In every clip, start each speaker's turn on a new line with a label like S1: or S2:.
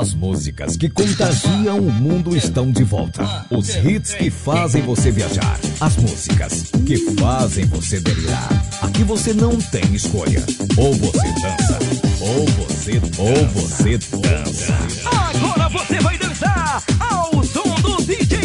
S1: As músicas que contagiam o mundo estão de volta. Os hits que fazem você viajar. As músicas que fazem você delirar. Aqui você não tem escolha. Ou você dança, ou você, ou você dança.
S2: Agora você vai dançar ao som do DJ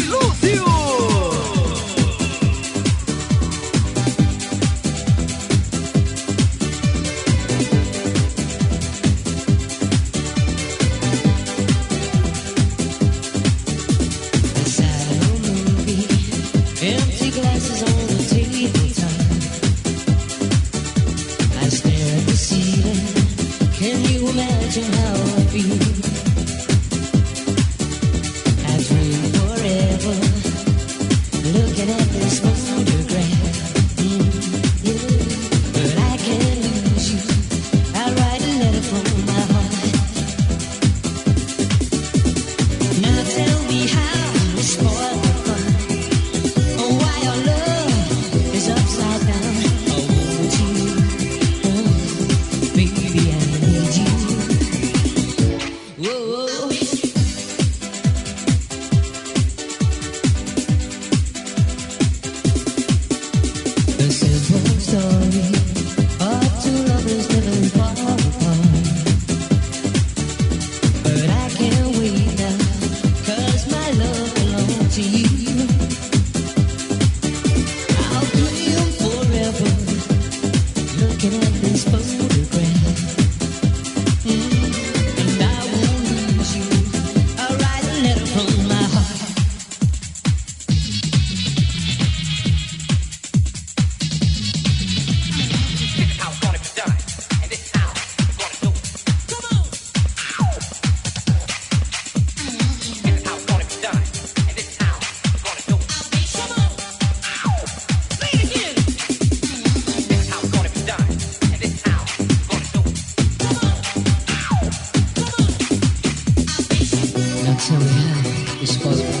S3: is
S4: possible.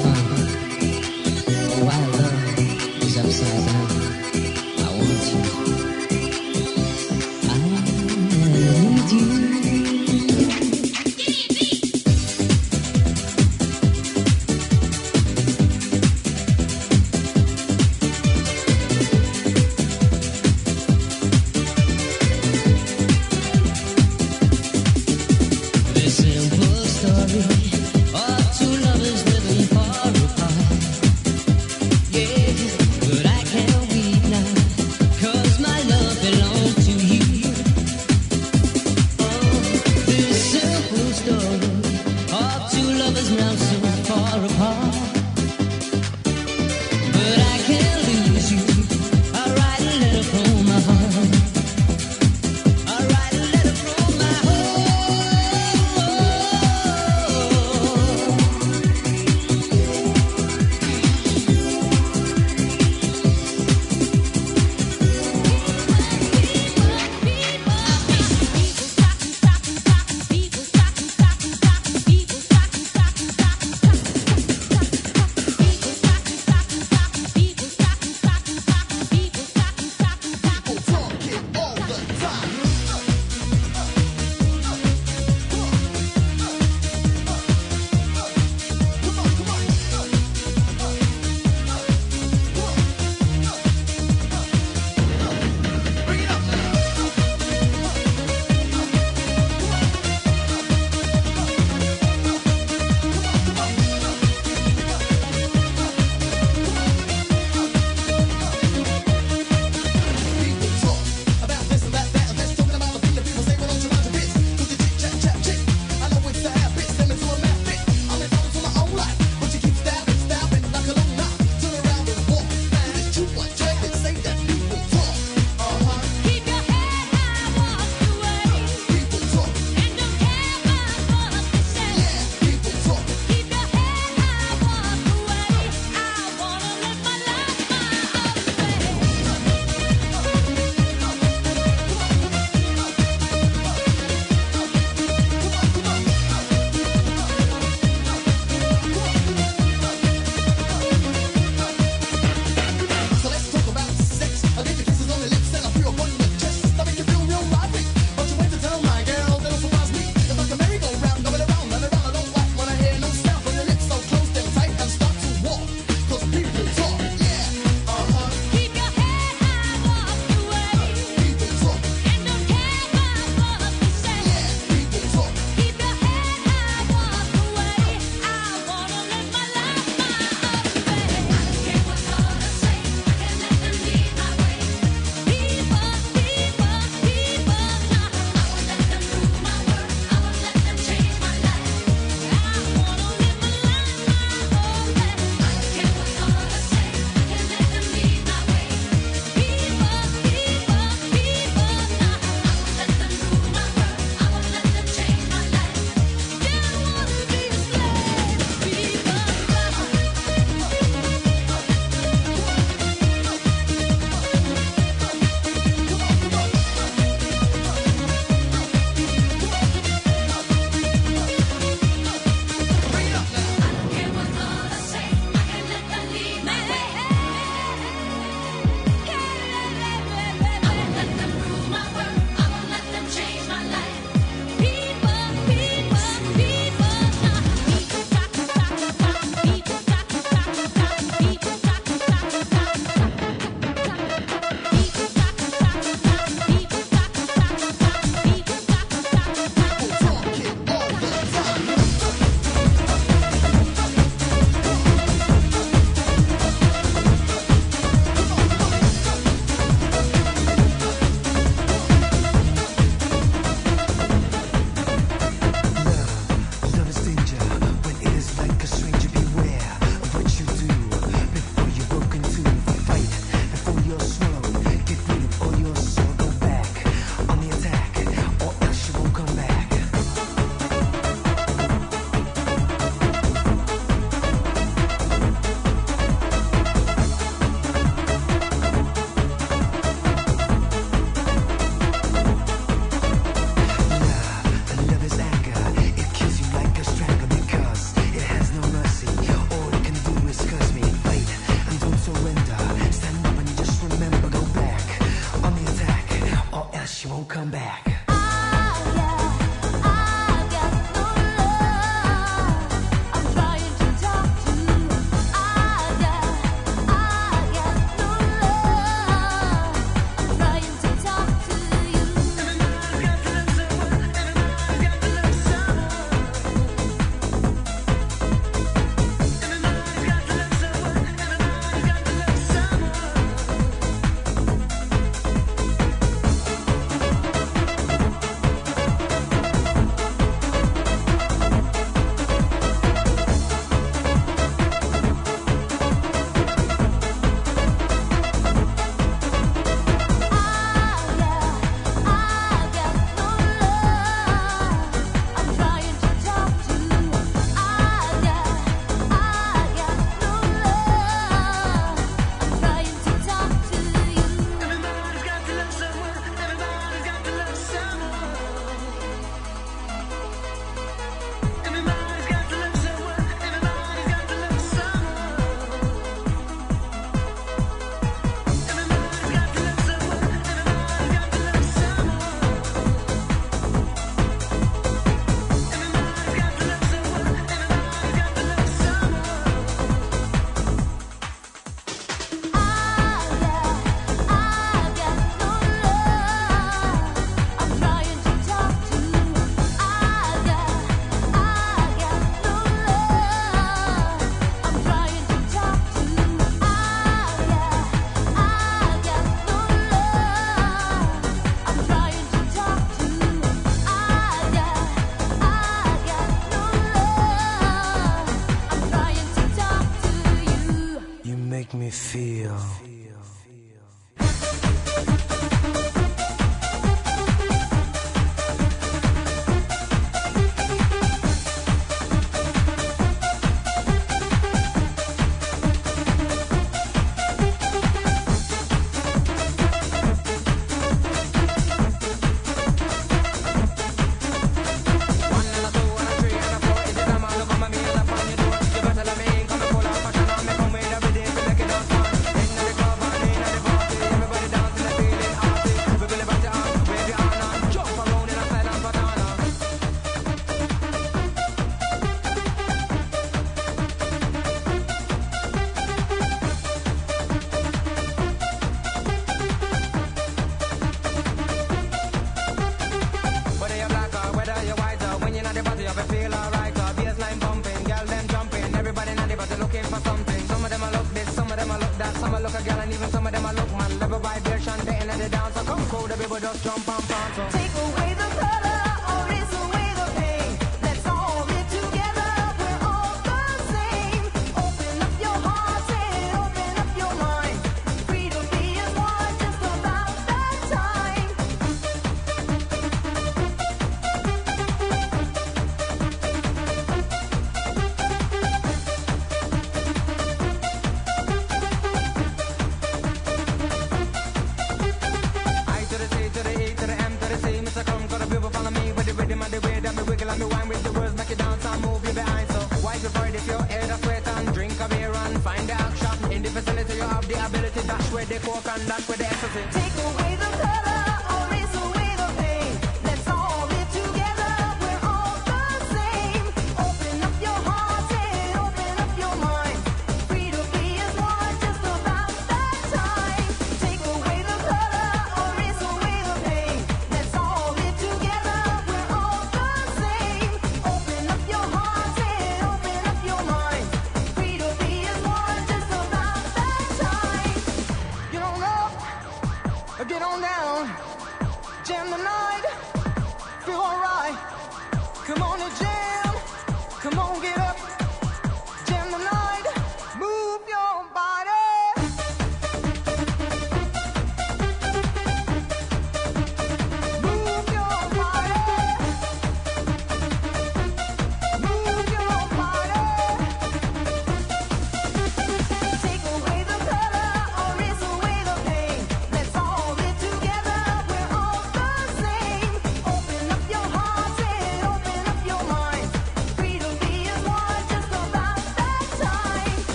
S4: feel.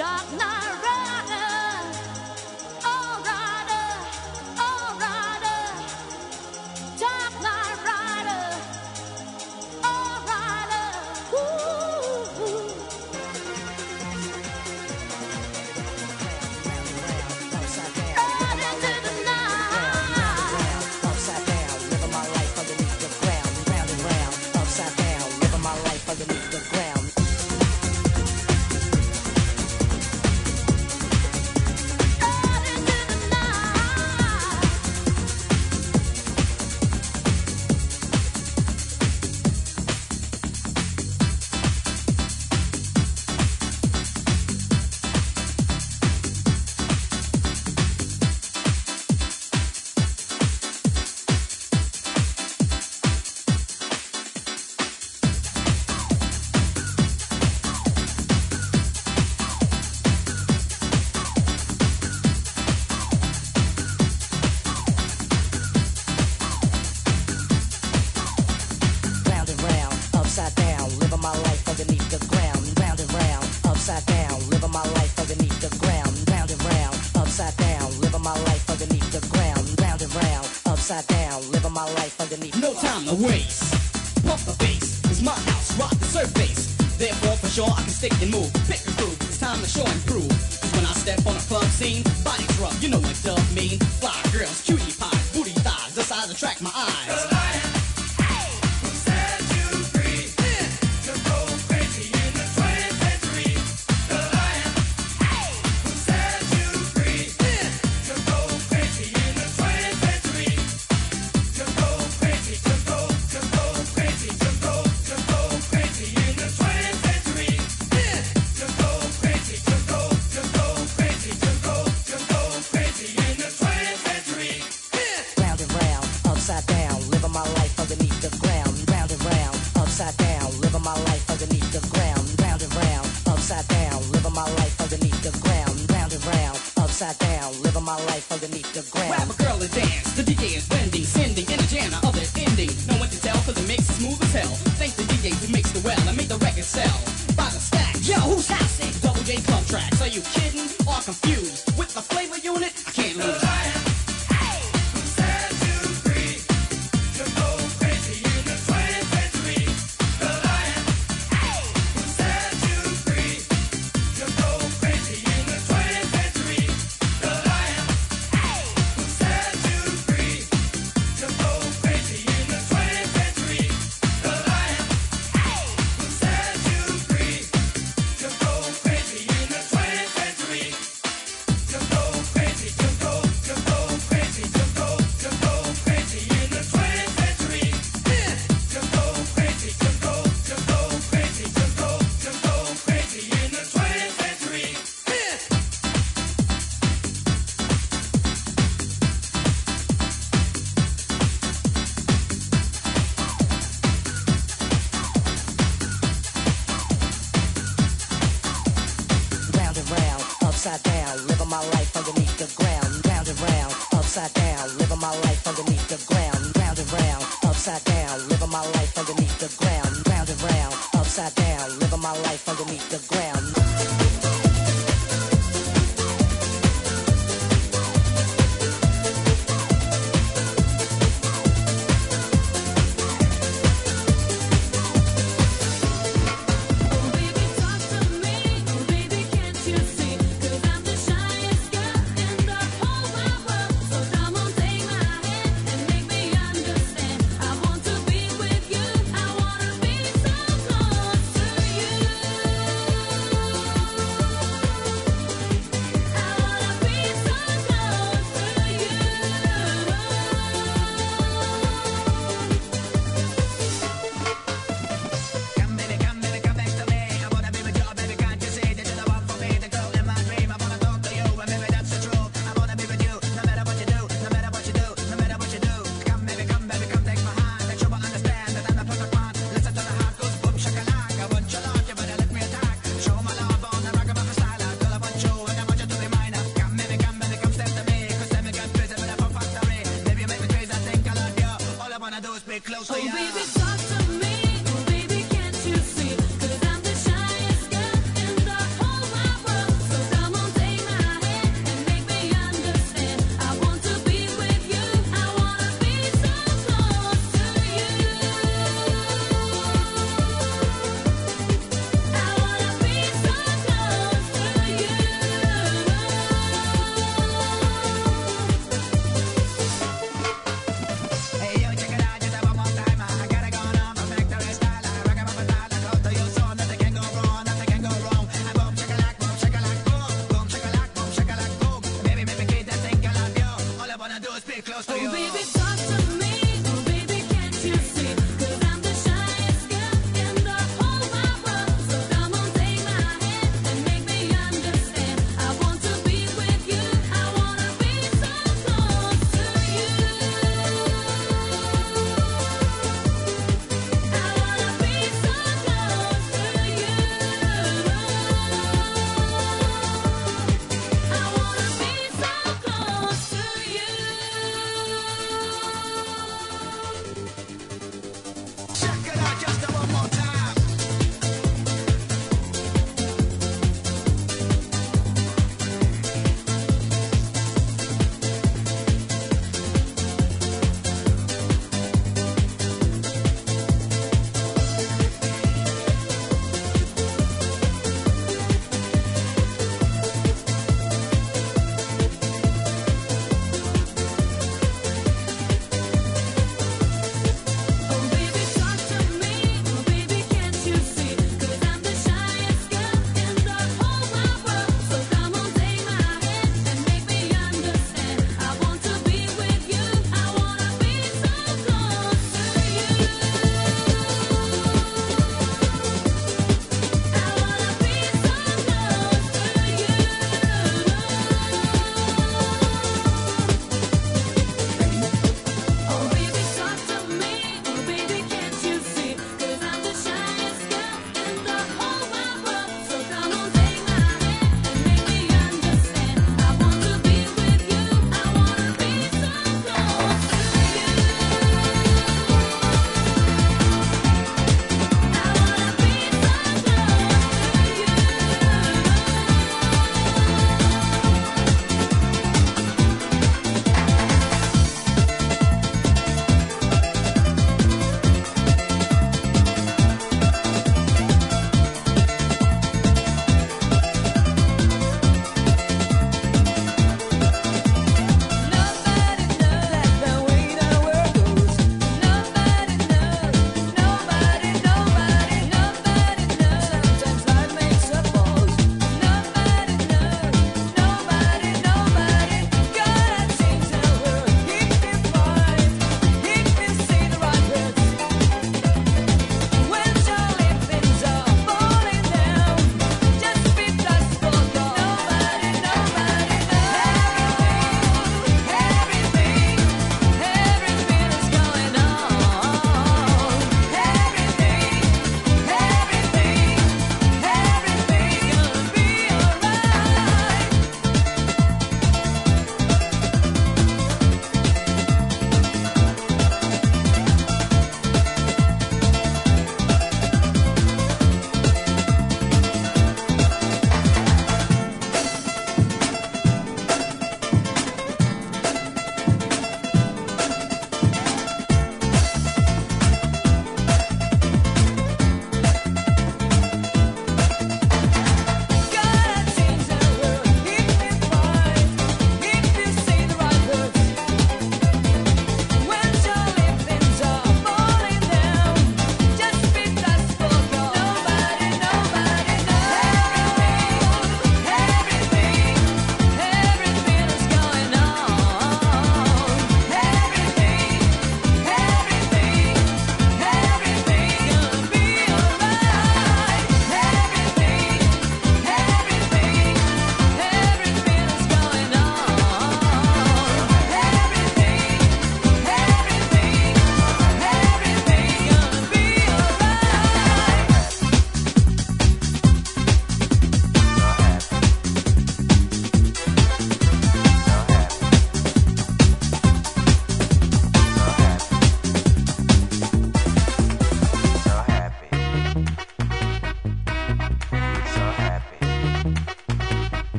S5: dark night.
S6: Waist. Pump the bass, it's my house, rock the surface. Therefore, for sure, I can stick and move. Pick and prove, it's time to show and prove. 'Cause when I step on a club scene, body drop, you know what dub mean.
S7: My life underneath the ground. Round and round, upside down, living my life underneath the ground. Round and round, upside down, living my life underneath the ground. Round and round, upside down, living my life underneath the ground.